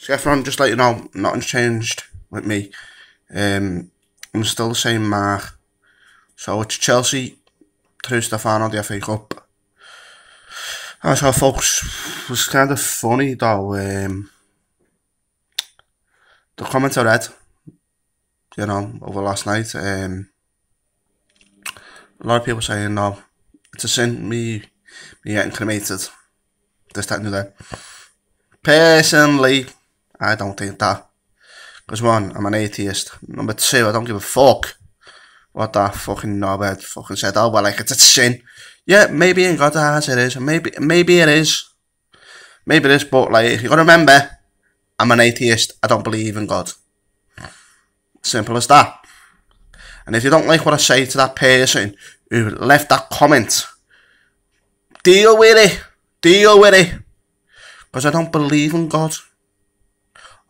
So everyone, just let you know, nothing's changed with me. Um, I'm still the same mark. So it's Chelsea through Stefano the FA Cup. And so folks, it was kind of funny though. Um, the comments I read, you know, over last night, um, a lot of people saying, no, it's a sin, me, me getting cremated. This, that, and that. Personally, I don't think that. Because one, I'm an atheist. Number two, I don't give a fuck what that fucking knobhead fucking said. Oh, well, like, it's a sin. Yeah, maybe in God's eyes it is. Maybe, maybe it is. Maybe it is, but, like, you gotta remember, I'm an atheist. I don't believe in God. Simple as that. And if you don't like what I say to that person who left that comment, deal with it. Deal with it. Because I don't believe in God.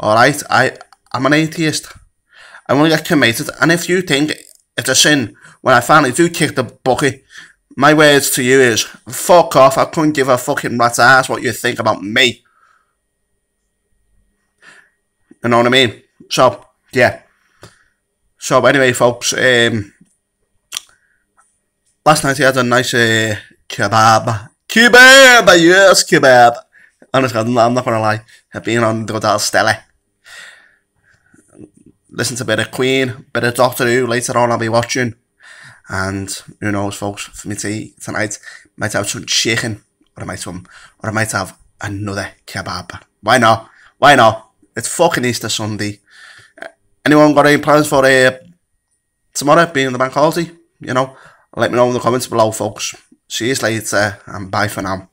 Alright, I, I'm an atheist. I want to get committed. And if you think it's a sin when I finally do kick the bucket, my words to you is, fuck off. I couldn't give a fucking rat's ass what you think about me. You know what I mean? So, yeah. So, anyway, folks, um, last night I had a nice uh, kebab. Kebab! Yes, kebab! Honestly, I'm not, gonna lie. Been on the Godal Stella. Listen to a bit of Queen, bit of Doctor Who later on I'll be watching. And who knows, folks, for me tonight, might have some chicken, or I might some, or I might have another kebab. Why not? Why not? It's fucking Easter Sunday. Anyone got any plans for uh, tomorrow, being in the bank holiday? You know, let me know in the comments below, folks. See you later, and bye for now.